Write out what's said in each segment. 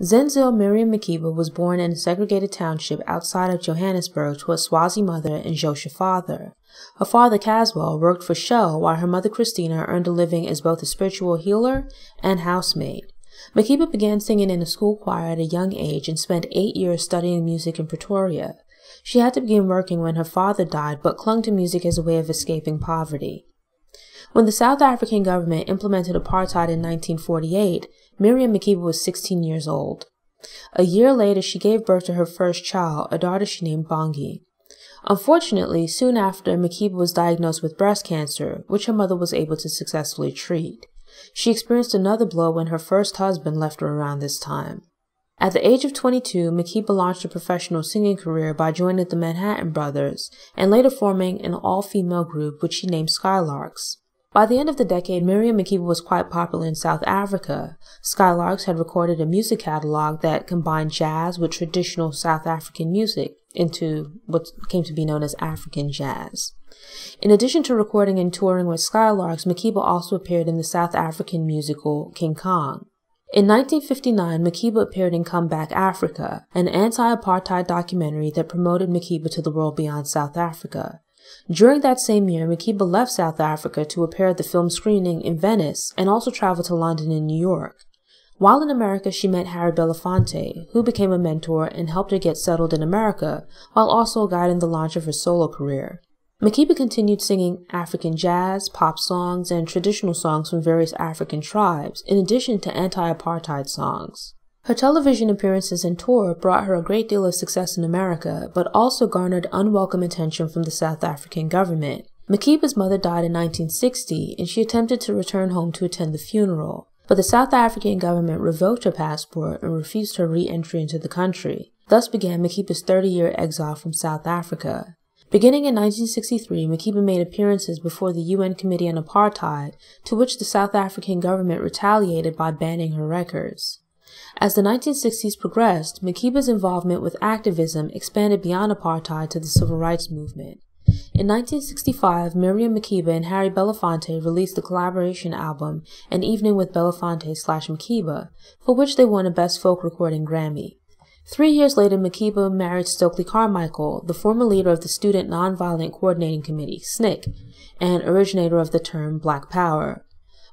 Zenzile Miriam Makeba was born in a segregated township outside of Johannesburg to a Swazi mother and Xhosa father. Her father, Caswell, worked for Shell while her mother, Christina, earned a living as both a spiritual healer and housemaid. Makeba began singing in a school choir at a young age and spent eight years studying music in Pretoria. She had to begin working when her father died, but clung to music as a way of escaping poverty. When the South African government implemented apartheid in 1948, Miriam Makeba was 16 years old. A year later, she gave birth to her first child, a daughter she named Bongi. Unfortunately, soon after, Makeba was diagnosed with breast cancer, which her mother was able to successfully treat. She experienced another blow when her first husband left her around this time. At the age of 22, Makeba launched a professional singing career by joining the Manhattan Brothers and later forming an all-female group which she named Skylarks. By the end of the decade, Miriam Makeba was quite popular in South Africa. Skylarks had recorded a music catalog that combined jazz with traditional South African music into what came to be known as African jazz. In addition to recording and touring with Skylarks, Makeba also appeared in the South African musical King Kong. In 1959, Makeba appeared in Come Back Africa, an anti-apartheid documentary that promoted Makeba to the world beyond South Africa. During that same year, Makeba left South Africa to appear at the film screening in Venice and also traveled to London and New York. While in America, she met Harry Belafonte, who became a mentor and helped her get settled in America, while also guiding the launch of her solo career. Makeba continued singing African jazz, pop songs, and traditional songs from various African tribes, in addition to anti-apartheid songs. Her television appearances and tour brought her a great deal of success in America, but also garnered unwelcome attention from the South African government. Makeba's mother died in 1960, and she attempted to return home to attend the funeral, but the South African government revoked her passport and refused her re-entry into the country. Thus began Makeba's 30-year exile from South Africa. Beginning in 1963, Makeba made appearances before the UN Committee on Apartheid, to which the South African government retaliated by banning her records. As the 1960s progressed, Makeba's involvement with activism expanded beyond apartheid to the civil rights movement. In 1965, Miriam Makeba and Harry Belafonte released the collaboration album An Evening with Belafonte slash Makeba, for which they won a Best Folk Recording Grammy. Three years later, Makeba married Stokely Carmichael, the former leader of the Student Nonviolent Coordinating Committee, SNCC, and originator of the term Black Power.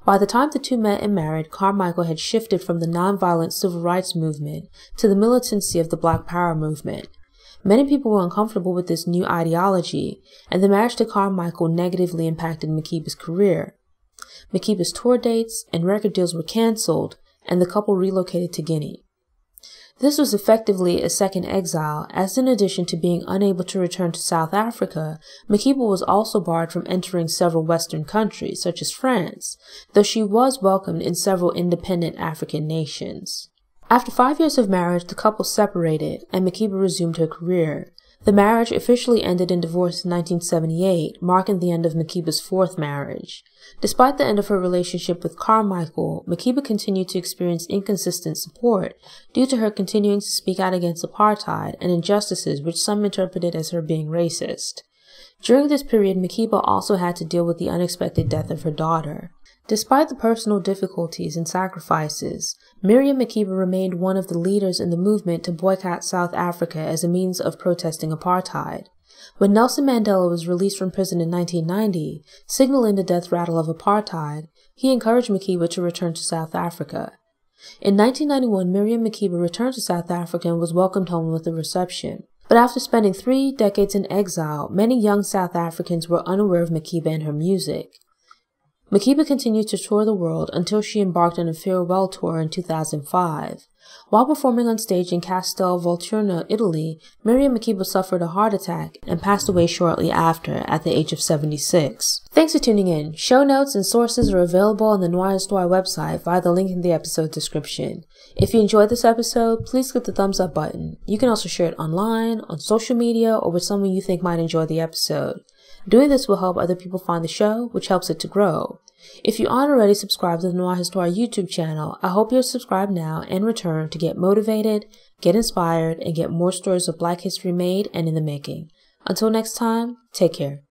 By the time the two met and married, Carmichael had shifted from the nonviolent civil rights movement to the militancy of the Black Power movement. Many people were uncomfortable with this new ideology, and the marriage to Carmichael negatively impacted Makeba's career. Makeba's tour dates and record deals were canceled, and the couple relocated to Guinea. This was effectively a second exile, as in addition to being unable to return to South Africa, Makeba was also barred from entering several Western countries, such as France, though she was welcomed in several independent African nations. After five years of marriage, the couple separated, and Makeba resumed her career. The marriage officially ended in divorce in 1978, marking the end of Makeba's fourth marriage. Despite the end of her relationship with Carmichael, Makeba continued to experience inconsistent support due to her continuing to speak out against apartheid and injustices which some interpreted as her being racist. During this period, Makeba also had to deal with the unexpected death of her daughter. Despite the personal difficulties and sacrifices, Miriam Makeba remained one of the leaders in the movement to boycott South Africa as a means of protesting apartheid. When Nelson Mandela was released from prison in 1990, signaling the death rattle of apartheid, he encouraged Makeba to return to South Africa. In 1991, Miriam Makeba returned to South Africa and was welcomed home with a reception. But after spending three decades in exile, many young South Africans were unaware of Makeba and her music. Makeba continued to tour the world until she embarked on a farewell tour in 2005. While performing on stage in Castel Volturno, Italy, Miriam Makeba suffered a heart attack and passed away shortly after at the age of 76. Thanks for tuning in. Show notes and sources are available on the Noire Histoir website via the link in the episode description. If you enjoyed this episode, please click the thumbs up button. You can also share it online, on social media, or with someone you think might enjoy the episode. Doing this will help other people find the show, which helps it to grow. If you aren't already subscribed to the Noire Histoir YouTube channel, I hope you'll subscribe now and return to get motivated, get inspired, and get more stories of Black history made and in the making. Until next time, take care.